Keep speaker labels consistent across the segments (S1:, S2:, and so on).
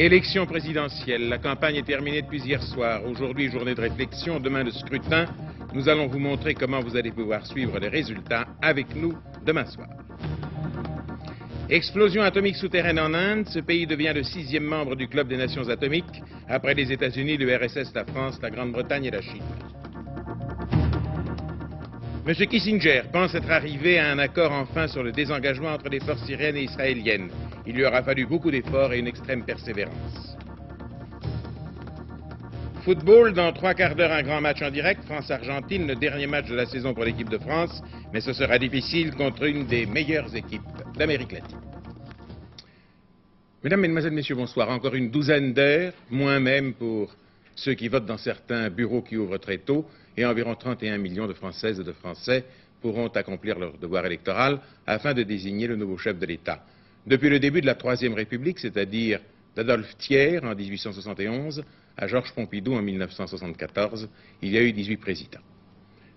S1: Élection présidentielle. La campagne est terminée depuis hier soir. Aujourd'hui, journée de réflexion. Demain, le scrutin. Nous allons vous montrer comment vous allez pouvoir suivre les résultats avec nous demain soir. Explosion atomique souterraine en Inde. Ce pays devient le sixième membre du Club des Nations atomiques, après les États-Unis, l'URSS, la France, la Grande-Bretagne et la Chine. M. Kissinger pense être arrivé à un accord enfin sur le désengagement entre les forces syriennes et israéliennes. Il lui aura fallu beaucoup d'efforts et une extrême persévérance. Football, dans trois quarts d'heure, un grand match en direct. France-Argentine, le dernier match de la saison pour l'équipe de France. Mais ce sera difficile contre une des meilleures équipes d'Amérique latine. Mesdames, Mesdemoiselles, Messieurs, bonsoir. Encore une douzaine d'heures, moins même pour ceux qui votent dans certains bureaux qui ouvrent très tôt, et environ 31 millions de Françaises et de Français pourront accomplir leur devoir électoral afin de désigner le nouveau chef de l'État. Depuis le début de la Troisième République, c'est-à-dire d'Adolphe Thiers en 1871 à Georges Pompidou en 1974, il y a eu 18 présidents.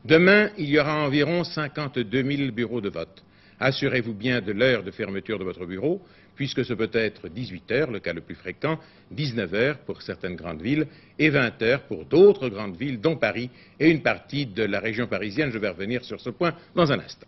S1: Demain, il y aura environ 52 000 bureaux de vote. Assurez-vous bien de l'heure de fermeture de votre bureau, puisque ce peut être 18 heures, le cas le plus fréquent, 19 heures pour certaines grandes villes, et 20 heures pour d'autres grandes villes, dont Paris et une partie de la région parisienne. Je vais revenir sur ce point dans un instant.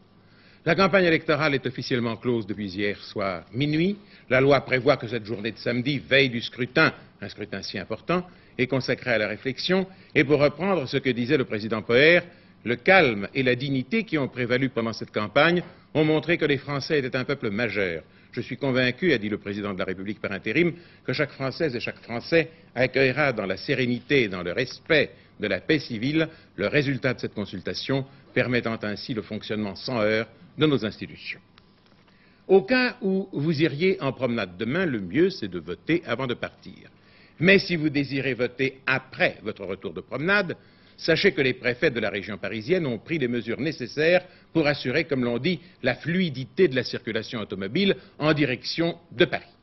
S1: La campagne électorale est officiellement close depuis hier soir minuit. La loi prévoit que cette journée de samedi, veille du scrutin, un scrutin si important, est consacrée à la réflexion. Et pour reprendre ce que disait le président Poher, le calme et la dignité qui ont prévalu pendant cette campagne ont montré que les Français étaient un peuple majeur. Je suis convaincu, a dit le président de la République par intérim, que chaque Française et chaque Français accueillera dans la sérénité et dans le respect de la paix civile le résultat de cette consultation, permettant ainsi le fonctionnement sans heurts de nos institutions. Au cas où vous iriez en promenade demain, le mieux c'est de voter avant de partir. Mais si vous désirez voter après votre retour de promenade, sachez que les préfets de la région parisienne ont pris les mesures nécessaires pour assurer, comme l'on dit, la fluidité de la circulation automobile en direction de Paris.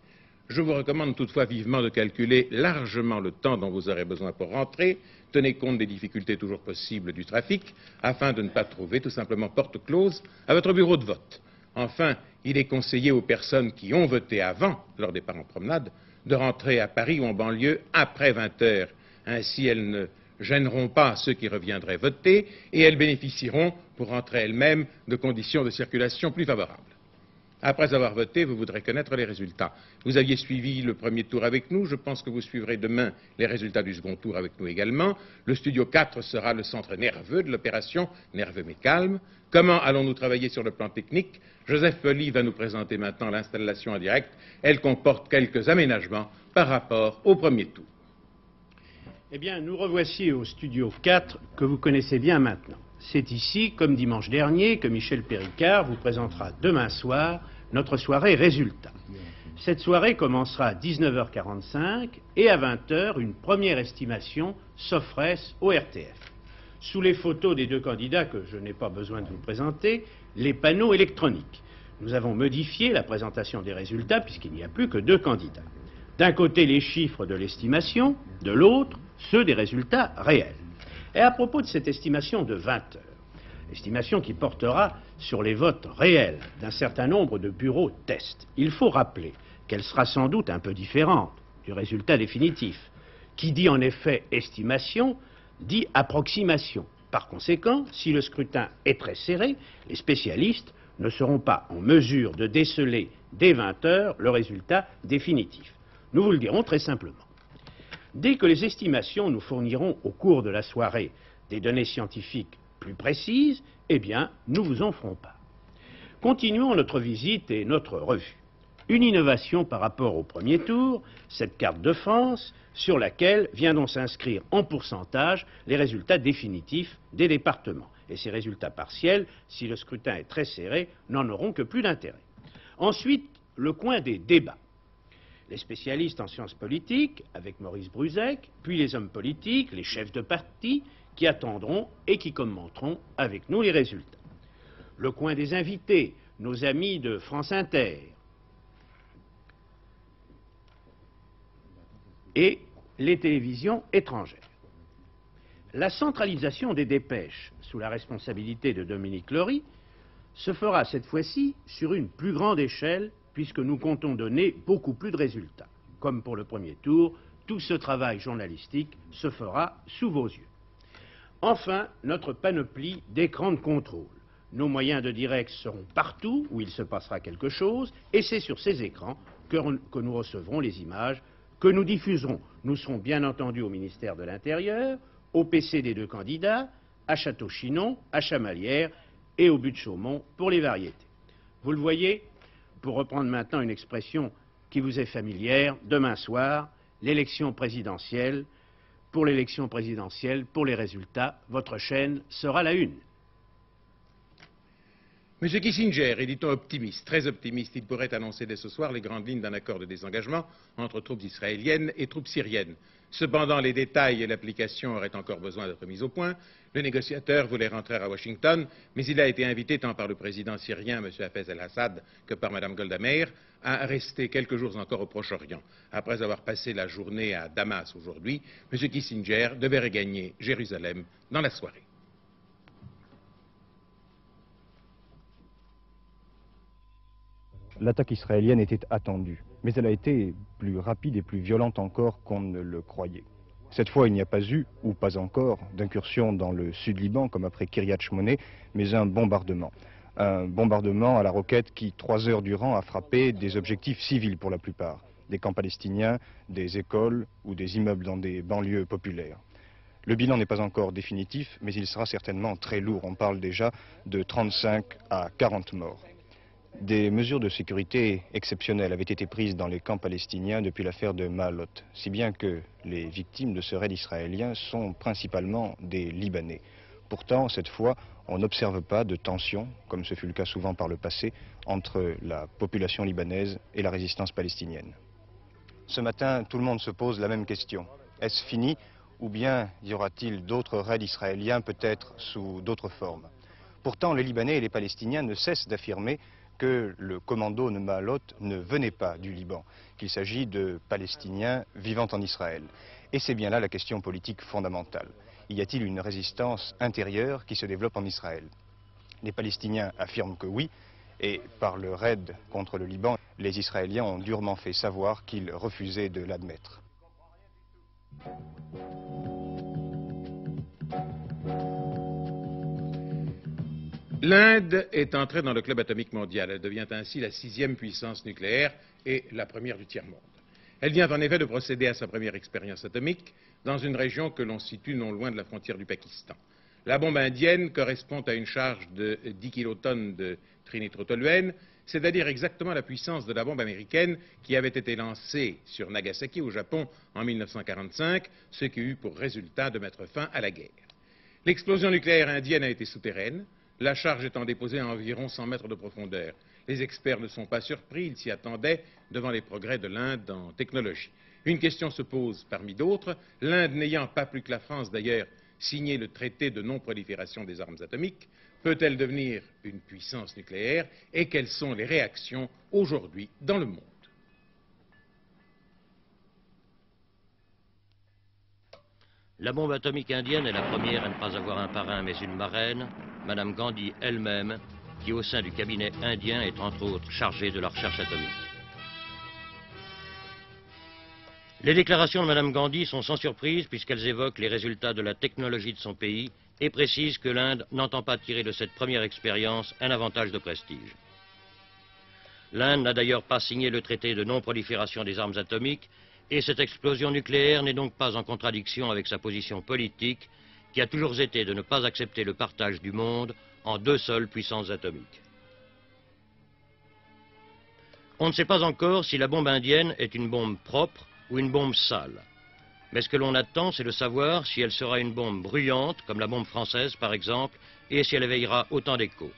S1: Je vous recommande toutefois vivement de calculer largement le temps dont vous aurez besoin pour rentrer. Tenez compte des difficultés toujours possibles du trafic afin de ne pas trouver tout simplement porte close à votre bureau de vote. Enfin, il est conseillé aux personnes qui ont voté avant leur départ en promenade de rentrer à Paris ou en banlieue après 20 heures. Ainsi, elles ne gêneront pas ceux qui reviendraient voter et elles bénéficieront pour rentrer elles-mêmes de conditions de circulation plus favorables. Après avoir voté, vous voudrez connaître les résultats. Vous aviez suivi le premier tour avec nous, je pense que vous suivrez demain les résultats du second tour avec nous également. Le studio 4 sera le centre nerveux de l'opération, nerveux mais calme. Comment allons-nous travailler sur le plan technique? Joseph Poli va nous présenter maintenant l'installation en direct. Elle comporte quelques aménagements par rapport au premier tour.
S2: Eh bien, nous revoici au studio 4 que vous connaissez bien maintenant. C'est ici, comme dimanche dernier, que Michel Péricard vous présentera demain soir notre soirée résultat. Cette soirée commencera à 19h45 et à 20h, une première estimation s'offrait au RTF. Sous les photos des deux candidats que je n'ai pas besoin de vous présenter, les panneaux électroniques. Nous avons modifié la présentation des résultats puisqu'il n'y a plus que deux candidats. D'un côté, les chiffres de l'estimation, de l'autre, ceux des résultats réels. Et à propos de cette estimation de 20 heures, estimation qui portera sur les votes réels d'un certain nombre de bureaux tests. Il faut rappeler qu'elle sera sans doute un peu différente du résultat définitif. Qui dit en effet estimation dit approximation. Par conséquent, si le scrutin est très serré, les spécialistes ne seront pas en mesure de déceler dès 20 heures le résultat définitif. Nous vous le dirons très simplement. Dès que les estimations nous fourniront au cours de la soirée des données scientifiques plus précises, eh bien, nous vous en ferons pas. Continuons notre visite et notre revue. Une innovation par rapport au premier tour, cette carte de France, sur laquelle viendront s'inscrire en pourcentage les résultats définitifs des départements. Et ces résultats partiels, si le scrutin est très serré, n'en auront que plus d'intérêt. Ensuite, le coin des débats. Les spécialistes en sciences politiques, avec Maurice Bruzek, puis les hommes politiques, les chefs de parti, qui attendront et qui commenteront avec nous les résultats. Le coin des invités, nos amis de France Inter, et les télévisions étrangères. La centralisation des dépêches sous la responsabilité de Dominique Laurie se fera cette fois-ci sur une plus grande échelle puisque nous comptons donner beaucoup plus de résultats. comme pour le premier tour, tout ce travail journalistique se fera sous vos yeux. Enfin, notre panoplie d'écrans de contrôle. Nos moyens de direct seront partout où il se passera quelque chose, et c'est sur ces écrans que, nous recevrons les images que nous diffuserons. Nous serons bien entendu au ministère de l'Intérieur, au PC des deux candidats, à Château-Chinon, à Chamalières et au but de Chaumont pour les variétés. Vous le voyez, pour reprendre maintenant une expression qui vous est familière, demain soir, l'élection présidentielle, pour l'élection présidentielle, pour les résultats, votre chaîne sera la une.
S1: M. Kissinger est, dit-on, optimiste, très optimiste. Il pourrait annoncer dès ce soir les grandes lignes d'un accord de désengagement entre troupes israéliennes et troupes syriennes. Cependant, les détails et l'application auraient encore besoin d'être mis au point. Le négociateur voulait rentrer à Washington, mais il a été invité tant par le président syrien, M. Hafez el-Assad, que par Mme Golda Meir, à rester quelques jours encore au Proche-Orient. Après avoir passé la journée à Damas aujourd'hui, M. Kissinger devait regagner Jérusalem dans la soirée.
S3: L'attaque israélienne était attendue, mais elle a été plus rapide et plus violente encore qu'on ne le croyait. Cette fois, il n'y a pas eu, ou pas encore, d'incursion dans le sud-Liban, comme après Kiryat Shmoné, mais un bombardement. Un bombardement à la roquette qui, trois heures durant, a frappé des objectifs civils pour la plupart, des camps palestiniens, des écoles ou des immeubles dans des banlieues populaires. Le bilan n'est pas encore définitif, mais il sera certainement très lourd. On parle déjà de 35 à 40 morts. Des mesures de sécurité exceptionnelles avaient été prises dans les camps palestiniens depuis l'affaire de Maalot, si bien que les victimes de ce raid israélien sont principalement des Libanais. Pourtant, cette fois, on n'observe pas de tension, comme ce fut le cas souvent par le passé, entre la population libanaise et la résistance palestinienne. Ce matin, tout le monde se pose la même question. Est-ce fini ou bien y aura-t-il d'autres raids israéliens, peut-être sous d'autres formes? Pourtant, les Libanais et les Palestiniens ne cessent d'affirmer que le commando Nemalot ne venait pas du Liban, qu'il s'agit de Palestiniens vivant en Israël. Et c'est bien là la question politique fondamentale. Y a-t-il une résistance intérieure qui se développe en Israël? Les Palestiniens affirment que oui, et par le raid contre le Liban, les Israéliens ont durement fait savoir qu'ils refusaient de l'admettre.
S1: L'Inde est entrée dans le club atomique mondial. Elle devient ainsi la sixième puissance nucléaire et la première du tiers-monde. Elle vient en effet de procéder à sa première expérience atomique dans une région que l'on situe non loin de la frontière du Pakistan. La bombe indienne correspond à une charge de 10 kilotonnes de trinitrotoluène, c'est-à-dire exactement la puissance de la bombe américaine qui avait été lancée sur Nagasaki au Japon en 1945, ce qui eut pour résultat de mettre fin à la guerre. L'explosion nucléaire indienne a été souterraine, la charge étant déposée à environ 100 mètres de profondeur. Les experts ne sont pas surpris, ils s'y attendaient devant les progrès de l'Inde en technologie. Une question se pose parmi d'autres, l'Inde n'ayant pas plus que la France d'ailleurs signé le traité de non-prolifération des armes atomiques, peut-elle devenir une puissance nucléaire et quelles sont les réactions aujourd'hui dans le monde?
S4: La bombe atomique indienne est la première à ne pas avoir un parrain mais une marraine, Madame Gandhi elle-même, qui au sein du cabinet indien est entre autres chargée de la recherche atomique. Les déclarations de Madame Gandhi sont sans surprise puisqu'elles évoquent les résultats de la technologie de son pays et précisent que l'Inde n'entend pas tirer de cette première expérience un avantage de prestige. L'Inde n'a d'ailleurs pas signé le traité de non-prolifération des armes atomiques et cette explosion nucléaire n'est donc pas en contradiction avec sa position politique, qui a toujours été de ne pas accepter le partage du monde en deux seules puissances atomiques. On ne sait pas encore si la bombe indienne est une bombe propre ou une bombe sale. Mais ce que l'on attend, c'est de savoir si elle sera une bombe bruyante, comme la bombe française par exemple, et si elle éveillera autant d'échos.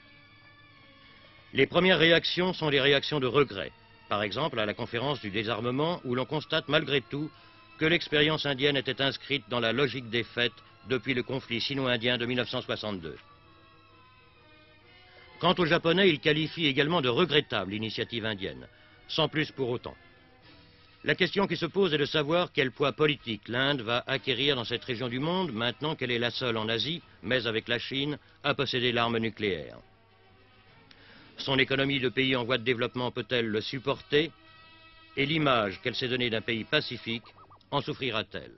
S4: Les premières réactions sont les réactions de regret par exemple à la conférence du désarmement, où l'on constate malgré tout que l'expérience indienne était inscrite dans la logique des faits depuis le conflit sino-indien de 1962. Quant aux Japonais, ils qualifient également de regrettable l'initiative indienne, sans plus pour autant. La question qui se pose est de savoir quel poids politique l'Inde va acquérir dans cette région du monde maintenant qu'elle est la seule en Asie, mais avec la Chine, à posséder l'arme nucléaire. Son économie de pays en voie de développement peut-elle le supporter? Et l'image qu'elle s'est donnée d'un pays pacifique en souffrira-t-elle?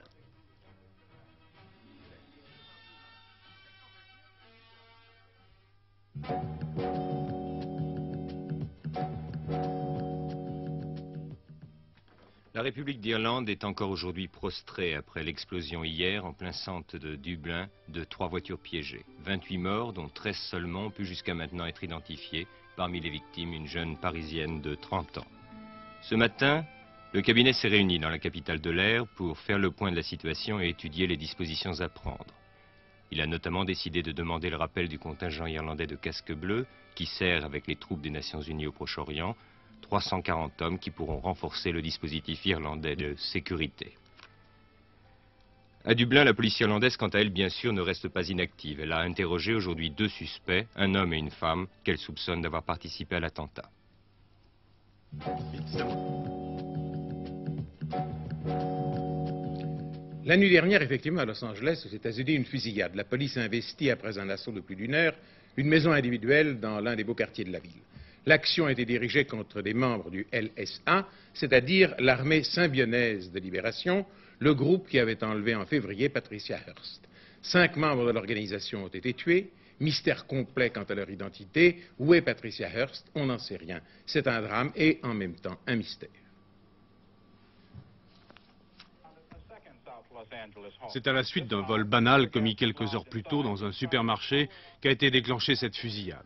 S5: La République d'Irlande est encore aujourd'hui prostrée après l'explosion hier en plein centre de Dublin de trois voitures piégées. 28 morts, dont 13 seulement ont pu jusqu'à maintenant être identifiés. Parmi les victimes, une jeune parisienne de 30 ans. Ce matin, le cabinet s'est réuni dans la capitale de l'air pour faire le point de la situation et étudier les dispositions à prendre. Il a notamment décidé de demander le rappel du contingent irlandais de casque bleu, qui sert avec les troupes des Nations Unies au Proche-Orient, 340 hommes qui pourront renforcer le dispositif irlandais de sécurité. À Dublin, la police irlandaise, quant à elle, bien sûr, ne reste pas inactive. Elle a interrogé aujourd'hui deux suspects, un homme et une femme, qu'elle soupçonne d'avoir participé à l'attentat.
S1: La nuit dernière, effectivement, à Los Angeles, aux États-Unis, une fusillade. La police a investi, après un assaut de plus d'une heure, une maison individuelle dans l'un des beaux quartiers de la ville. L'action était dirigée contre des membres du LSA, c'est-à-dire l'armée symbionnaise de libération, le groupe qui avait enlevé en février Patricia Hearst. Cinq membres de l'organisation ont été tués. Mystère complet quant à leur identité. Où est Patricia Hearst? On n'en sait rien. C'est un drame et en même temps un mystère.
S6: C'est à la suite d'un vol banal commis quelques heures plus tôt dans un supermarché qu'a été déclenchée cette fusillade.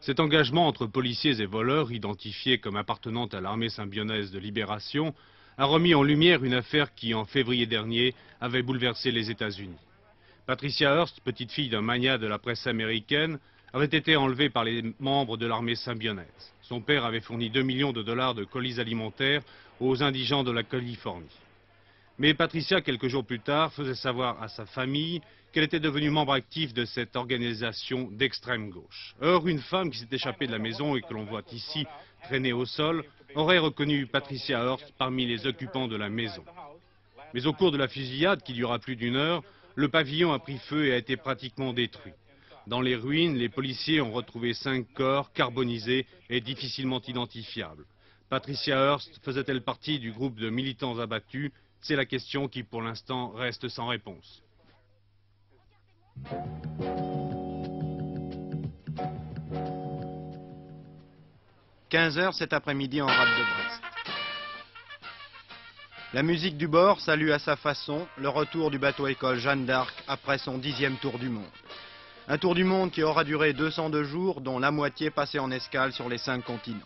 S6: Cet engagement entre policiers et voleurs, identifiés comme appartenant à l'armée symbionnaise de libération, a remis en lumière une affaire qui, en février dernier, avait bouleversé les États-Unis. Patricia Hearst, petite fille d'un magnat de la presse américaine, avait été enlevée par les membres de l'armée symbionnaise. Son père avait fourni 2 millions de dollars de colis alimentaires aux indigents de la Californie. Mais Patricia, quelques jours plus tard, faisait savoir à sa famille qu'elle était devenue membre actif de cette organisation d'extrême gauche. Or, une femme qui s'est échappée de la maison et que l'on voit ici traîner au sol aurait reconnu Patricia Hearst parmi les occupants de la maison. Mais au cours de la fusillade, qui dura plus d'une heure, le pavillon a pris feu et a été pratiquement détruit. Dans les ruines, les policiers ont retrouvé cinq corps carbonisés et difficilement identifiables. Patricia Hearst faisait-elle partie du groupe de militants abattus C'est la question qui, pour l'instant, reste sans réponse.
S7: 15 heures cet après-midi en rade de Brest. La musique du bord salue à sa façon le retour du bateau-école Jeanne d'Arc après son dixième tour du monde. Un tour du monde qui aura duré 202 jours, dont la moitié passée en escale sur les cinq continents.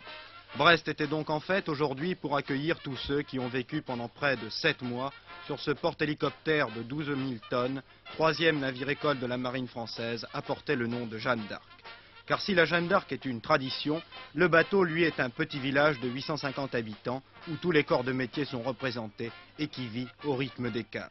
S7: Brest était donc en fête aujourd'hui pour accueillir tous ceux qui ont vécu pendant près de sept mois sur ce porte-hélicoptère de 12 000 tonnes, troisième navire-école de la marine française, a porté le nom de Jeanne d'Arc. Car si la Jeanne d'Arc est une tradition, le bateau, lui, est un petit village de 850 habitants où tous les corps de métier sont représentés et qui vit au rythme des cars.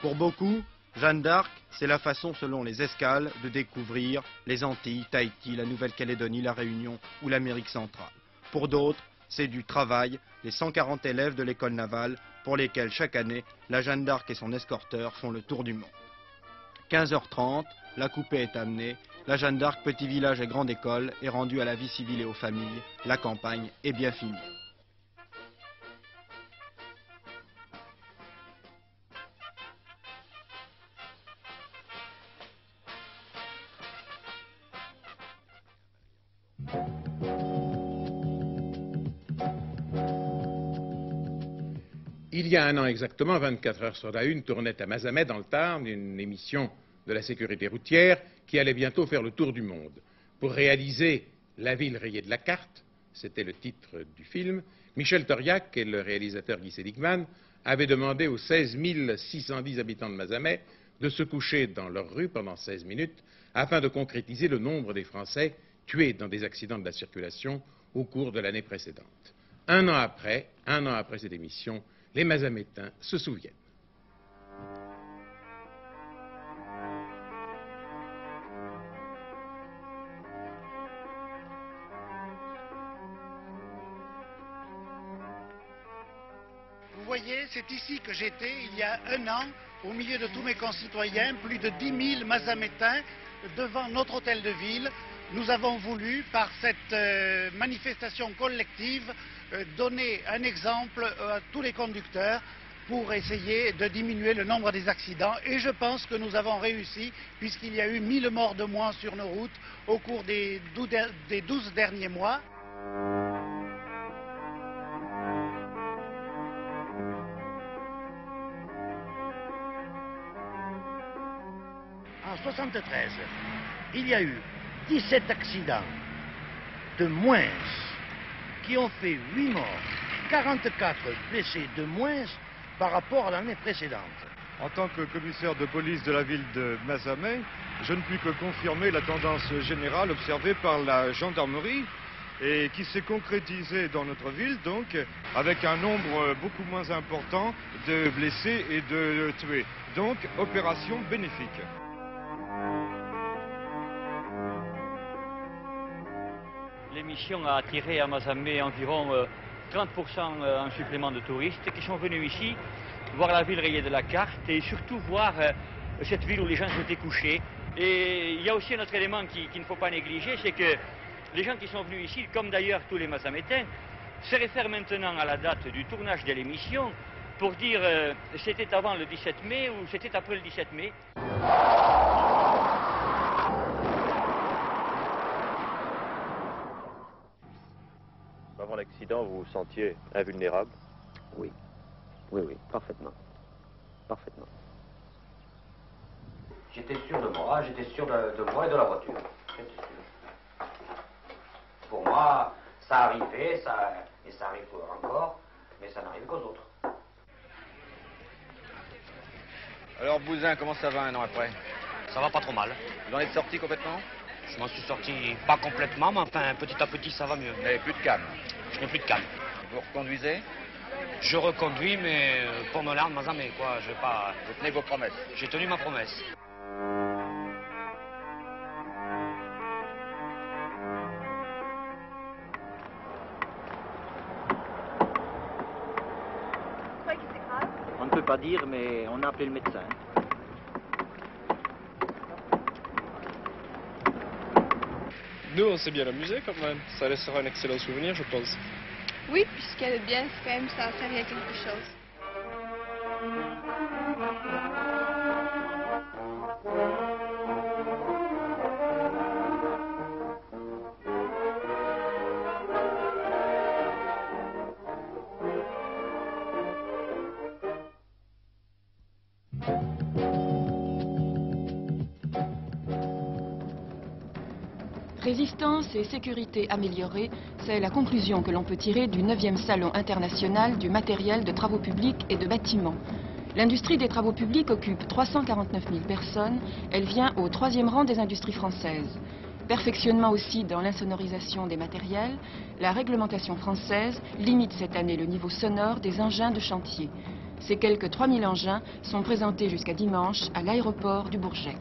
S7: Pour beaucoup, Jeanne d'Arc, c'est la façon, selon les escales, de découvrir les Antilles, Tahiti, la Nouvelle-Calédonie, la Réunion ou l'Amérique centrale. Pour d'autres, c'est du travail, les 140 élèves de l'école navale pour lesquels chaque année, la Jeanne d'Arc et son escorteur font le tour du monde. 15h30, la coupée est amenée, la Jeanne d'Arc, petit village et grande école, est rendue à la vie civile et aux familles, la campagne est bien finie.
S1: Il y a un an exactement, 24 heures sur la une, tournait à Mazamet, dans le Tarn, une émission de la sécurité routière qui allait bientôt faire le tour du monde. Pour réaliser La ville rayée de la carte, c'était le titre du film, Michel Toriac et le réalisateur Guy Seligman avaient demandé aux 16 610 habitants de Mazamet de se coucher dans leur rue pendant 16 minutes afin de concrétiser le nombre des Français tués dans des accidents de la circulation au cours de l'année précédente. Un an après, un an après cette émission, les Mazamétains se souviennent.
S8: Vous voyez, c'est ici que j'étais il y a un an, au milieu de tous mes concitoyens, plus de 10 000 Mazamétains devant notre hôtel de ville. Nous avons voulu, par cette euh, manifestation collective, donner un exemple euh, à tous les conducteurs pour essayer de diminuer le nombre des accidents. Et je pense que nous avons réussi, puisqu'il y a eu 1000 morts de moins sur nos routes au cours des 12 derniers mois.
S9: En 73, il y a eu 17 accidents de moins qui ont fait 8 morts, 44 blessés de moins par rapport à l'année précédente.
S10: En tant que commissaire de police de la ville de Mazamet, je ne puis que confirmer la tendance générale observée par la gendarmerie et qui s'est concrétisée dans notre ville, donc avec un nombre beaucoup moins important de blessés et de tués. Donc, opération bénéfique.
S11: L'émission a attiré à Mazamet environ 30% euh, euh, en supplément de touristes qui sont venus ici voir la ville rayée de la carte et surtout voir euh, cette ville où les gens s'étaient couchés. Et il y a aussi un autre élément qu'il ne faut pas négliger, c'est que les gens qui sont venus ici, comme d'ailleurs tous les Mazamétains, se réfèrent maintenant à la date du tournage de l'émission pour dire c'était avant le 17 mai ou c'était après le 17 mai.
S12: L'accident, vous vous sentiez invulnérable
S13: Oui. Oui, oui, parfaitement. Parfaitement. J'étais sûr de moi, j'étais sûr de, moi et de la voiture. J'étais sûr. Pour moi, ça arrivait, ça, et ça arrive encore, mais ça n'arrive qu'aux autres.
S14: Alors, Bousin, comment ça va un an après?
S15: Ça va pas trop mal.
S14: Vous en êtes sorti complètement?
S15: Je m'en suis sorti pas complètement, mais enfin, petit à petit, ça va mieux.
S14: Mais plus de calme
S15: Je n'ai plus de calme.
S14: Vous reconduisez
S15: Je reconduis, mais euh, pour me larme, mais quoi, je vais pas...
S14: Vous tenez vos promesses
S15: J'ai tenu ma promesse.
S16: On ne peut pas dire, mais on a appelé le médecin.
S17: On s'est bien amusé quand même. Ça laissera un excellent souvenir, je pense.
S18: Oui, puisqu'elle est bien, c'est quand même ça sert à quelque chose.
S19: Résistance et sécurité améliorée, c'est la conclusion que l'on peut tirer du 9e Salon international du matériel de travaux publics et de bâtiments. L'industrie des travaux publics occupe 349 000 personnes. Elle vient au troisième rang des industries françaises. Perfectionnement aussi dans l'insonorisation des matériels, la réglementation française limite cette année le niveau sonore des engins de chantier. Ces quelques 3000 engins sont présentés jusqu'à dimanche à l'aéroport du Bourget.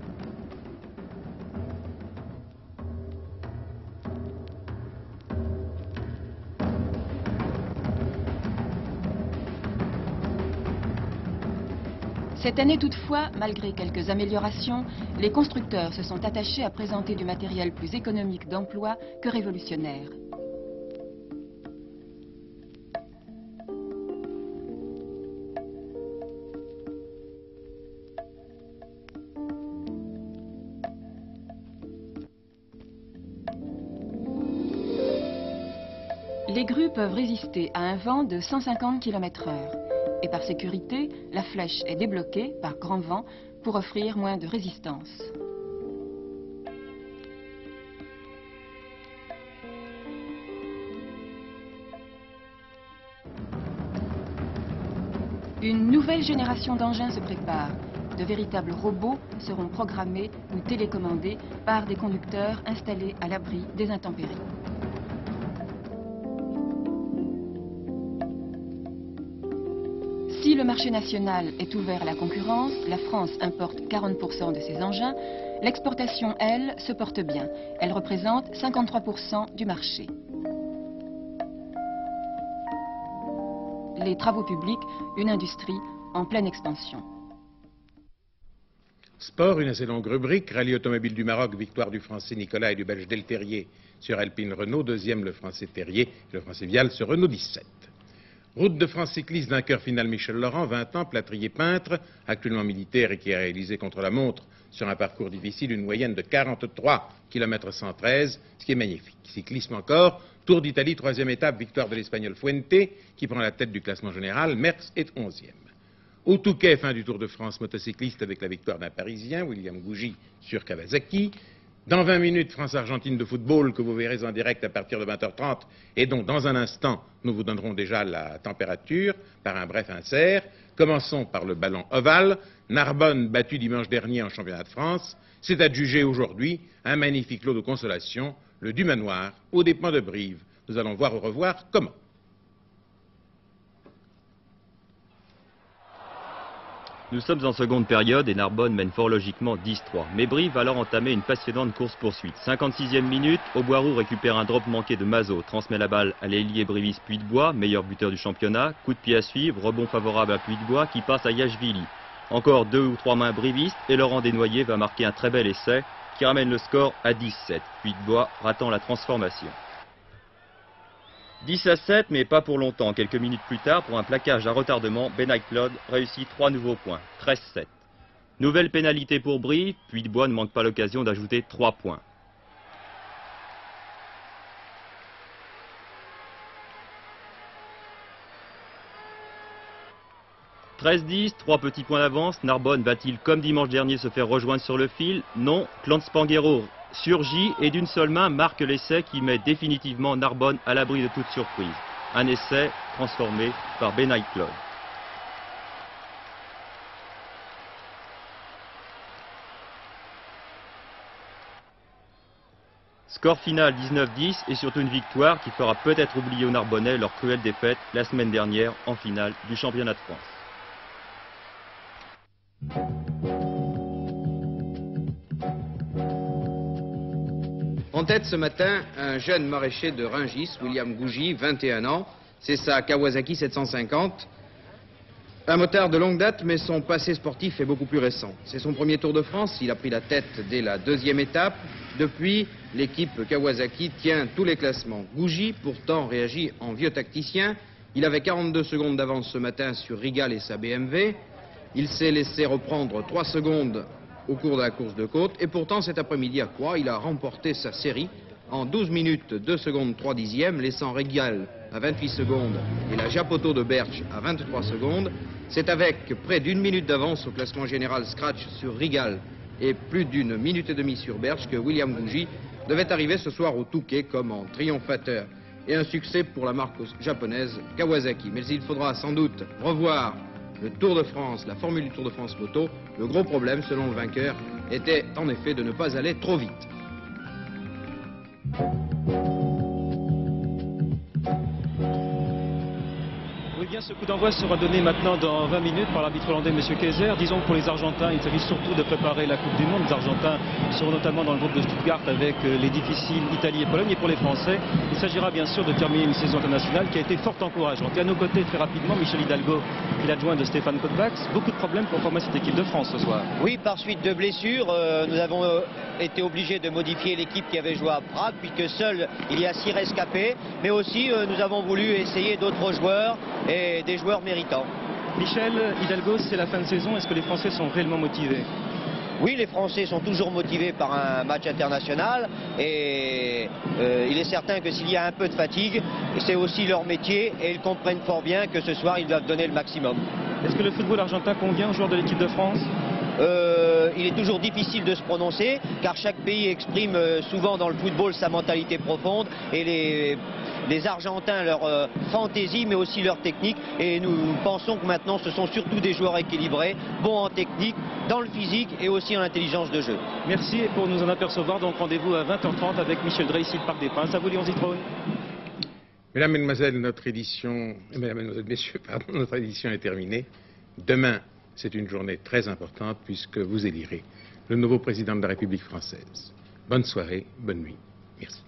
S19: Cette année toutefois, malgré quelques améliorations, les constructeurs se sont attachés à présenter du matériel plus économique d'emploi que révolutionnaire. Les grues peuvent résister à un vent de 150 km/h et par sécurité, la flèche est débloquée par grand vent pour offrir moins de résistance. Une nouvelle génération d'engins se prépare. De véritables robots seront programmés ou télécommandés par des conducteurs installés à l'abri des intempéries. Si le marché national est ouvert à la concurrence, la France importe 40% de ses engins, l'exportation, elle, se porte bien. Elle représente 53% du marché. Les travaux publics, une industrie en pleine expansion.
S1: Sport, une assez longue rubrique. Rallye automobile du Maroc, victoire du Français Nicolas et du Belge Delterrier sur Alpine Renault. Deuxième, le Français Terrier le Français Vial sur Renault 17. Route de France cycliste cœur final Michel Laurent, 20 ans, plâtrier peintre, actuellement militaire et qui a réalisé contre la montre sur un parcours difficile une moyenne de 43 km 113, ce qui est magnifique. Cyclisme encore, Tour d'Italie, troisième étape, victoire de l'Espagnol Fuente, qui prend la tête du classement général, Merckx est onzième. Au Touquet, fin du Tour de France motocycliste avec la victoire d'un Parisien, William Gougy, sur Kawasaki. Dans 20 minutes, France-Argentine de football que vous verrez en direct à partir de 20h30 et dont dans un instant nous vous donnerons déjà la température par un bref insert. Commençons par le ballon ovale. Narbonne battu dimanche dernier en championnat de France. C'est adjugé aujourd'hui un magnifique lot de consolation, le Dumanoir, aux dépens de Brive. Nous allons voir au revoir comment.
S20: Nous sommes en seconde période et Narbonne mène fort logiquement 10-3. Mais Brive va alors entamer une passionnante course-poursuite. 56e minute, Auboirou récupère un drop manqué de Mazot, transmet la balle à l'ailier Brivis Puy-de-Bois, meilleur buteur du championnat. Coup de pied à suivre, rebond favorable à Puy-de-Bois qui passe à Yachvili. Encore deux ou trois mains brivistes et Laurent Desnoyers va marquer un très bel essai qui ramène le score à 17. Puy-de-Bois ratant la transformation. 10 à 7, mais pas pour longtemps. Quelques minutes plus tard, pour un plaquage à retardement, Benaï Claude réussit trois nouveaux points. 13-7. Nouvelle pénalité pour Brie, puis de Bois ne manque pas l'occasion d'ajouter 3 points. « 13-10, trois petits points d'avance. Narbonne va-t-il, comme dimanche dernier, se faire rejoindre sur le fil? Non. Clan Spanghero surgit et d'une seule main marque l'essai qui met définitivement Narbonne à l'abri de toute surprise. Un essai transformé par Benaï Claude. Score final 19-10 et surtout une victoire qui fera peut-être oublier aux Narbonnais leur cruelle défaite la semaine dernière en finale du championnat de France.
S21: En tête ce matin, un jeune maraîcher de Ringis, William Gougy, 21 ans. C'est sa Kawasaki 750. Un motard de longue date, mais son passé sportif est beaucoup plus récent. C'est son premier Tour de France. Il a pris la tête dès la deuxième étape. Depuis, l'équipe Kawasaki tient tous les classements. Gougy, pourtant, réagit en vieux tacticien. Il avait 42 secondes d'avance ce matin sur Rigal et sa BMW. Il s'est laissé reprendre 3 secondes au cours de la course de côte. Et pourtant, cet après-midi à quoi il a remporté sa série en 12 minutes 2 secondes 3 dixièmes, laissant Régal à 28 secondes et la Japoto de Berge à 23 secondes. C'est avec près d'une minute d'avance au classement général Scratch sur Rigal et plus d'une minute et demie sur Berge que William Gougy devait arriver ce soir au Touquet comme en triomphateur. Et un succès pour la marque japonaise Kawasaki. Mais il faudra sans doute revoir le Tour de France, la formule du Tour de France moto, le gros problème, selon le vainqueur, était en effet de ne pas aller trop vite.
S22: Ce coup d'envoi sera donné maintenant dans 20 minutes par l'arbitre hollandais, M. Kaiser. Disons que pour les Argentins, il s'agit surtout de préparer la Coupe du Monde. Les Argentins seront notamment dans le groupe de Stuttgart avec euh, les difficiles Italie et Pologne. Et pour les Français, il s'agira bien sûr de terminer une saison internationale qui a été fort encourageante. Et à nos côtés, très rapidement, Michel Hidalgo, l'adjoint de Stéphane Kovacs. Beaucoup de problèmes pour former cette équipe de France ce soir.
S23: Oui, par suite de blessures, euh, nous avons euh, été obligés de modifier l'équipe qui avait joué à Prague, puisque seul il y a six rescapés. Mais aussi, nous avons voulu essayer d'autres joueurs et des joueurs méritants.
S22: Michel Hidalgo, c'est la fin de saison. Est-ce que les Français sont réellement motivés?
S23: Oui, les Français sont toujours motivés par un match international et euh, il est certain que s'il y a un peu de fatigue, c'est aussi leur métier et ils comprennent fort bien que ce soir ils doivent donner le maximum.
S22: Est-ce que le football argentin convient aux joueurs de l'équipe de France?
S23: Euh, il est toujours difficile de se prononcer car chaque pays exprime euh, souvent dans le football sa mentalité profonde et les, les Argentins leur euh, fantaisie mais aussi leur technique et nous pensons que maintenant ce sont surtout des joueurs équilibrés, bons en technique, dans le physique et aussi en intelligence de jeu.
S22: Merci et pour nous en apercevoir donc rendez-vous à 20h30 avec Michel Drey ici le Parc des Princes. À vous Léon Zitrone.
S1: Mesdames, Mesdemoiselles, notre édition, Mesdames, Mesdemoiselles, Messieurs, pardon, notre édition est terminée. Demain, c'est une journée très importante puisque vous élirez le nouveau président de la République française. Bonne soirée, bonne nuit. Merci.